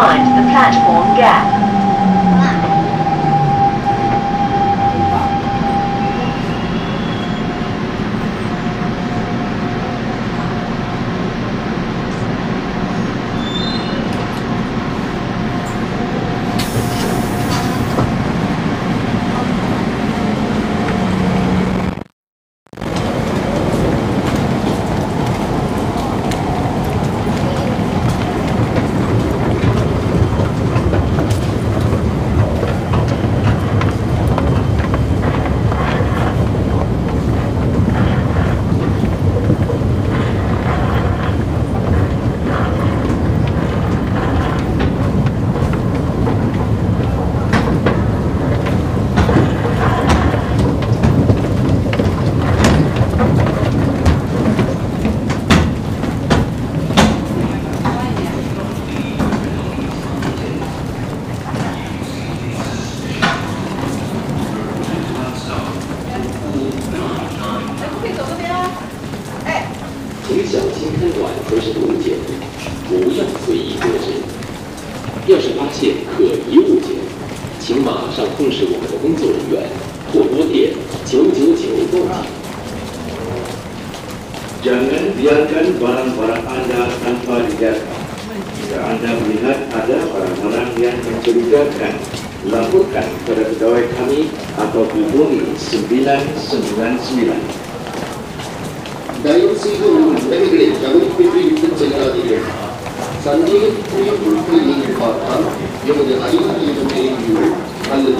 Mind the platform gap. Jangan biarkan barang-barang anda tanpa dijaga. Jika anda melihat ada barang-barang yang mencurigakan, laporkan kepada pegawai kami atau hubungi 999. Dayung Sigur, Dari Bilik, Kami Pilih Pencegah Diri. Sanjay Puyo Puyo Yang Ada Ayah Yang Ada Ayah Yang Ada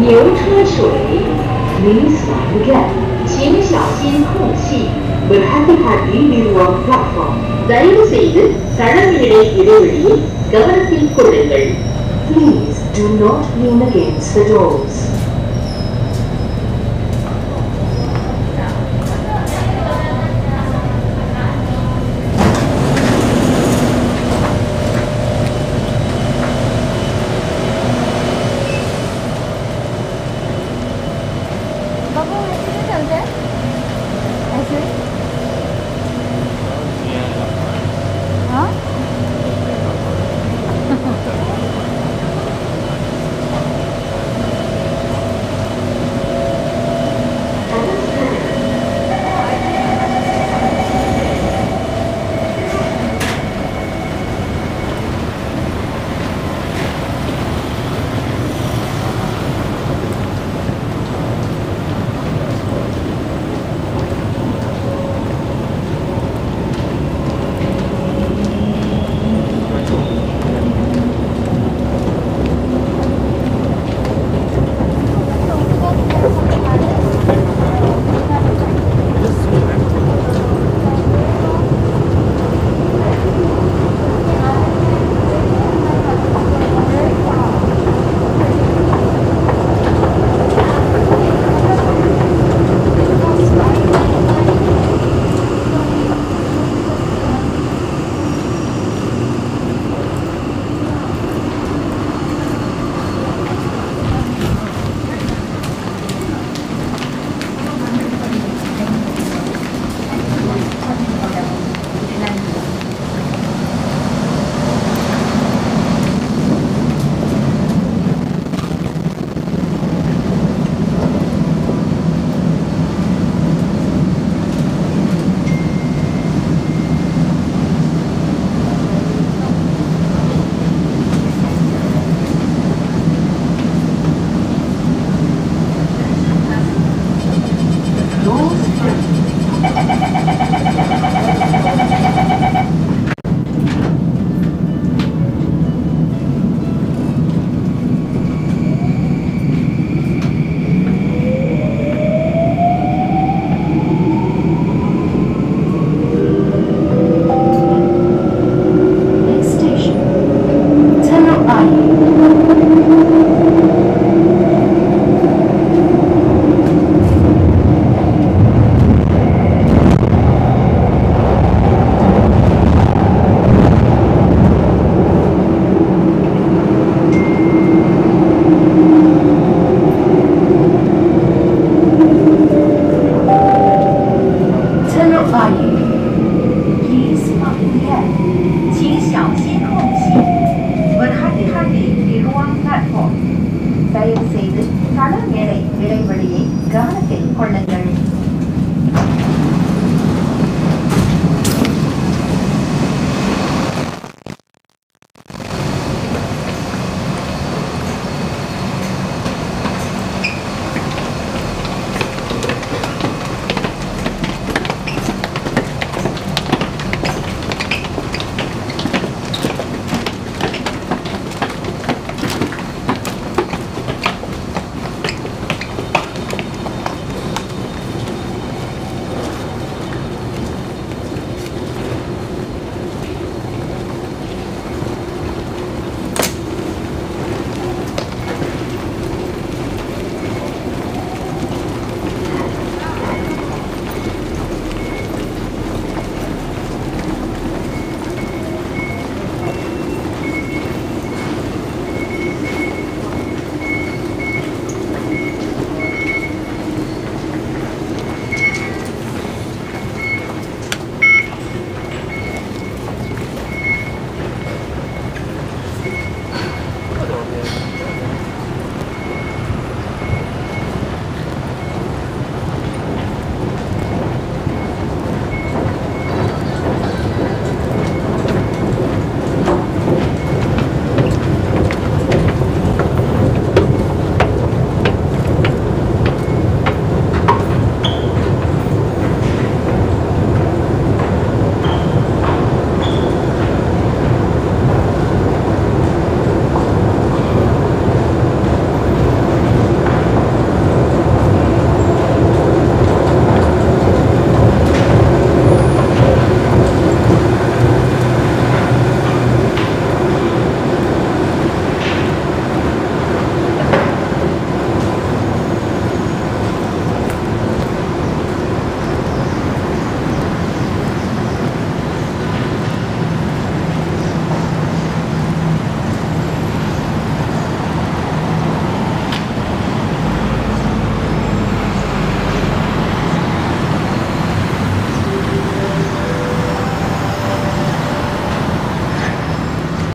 牛车水。Please mind the gap. 请小心空隙。We're happy to have you near one platform. தயவு செய்து தடமிடை இடைவெளியை கவனத்தில் கொள்ளுங்கள் Please do not lean against the doors.